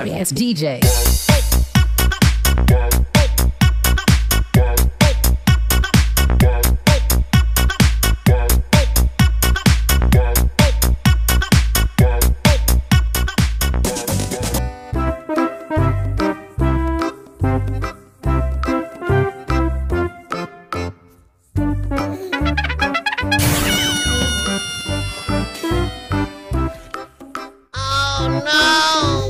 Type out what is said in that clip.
sorry DJ. Oh no!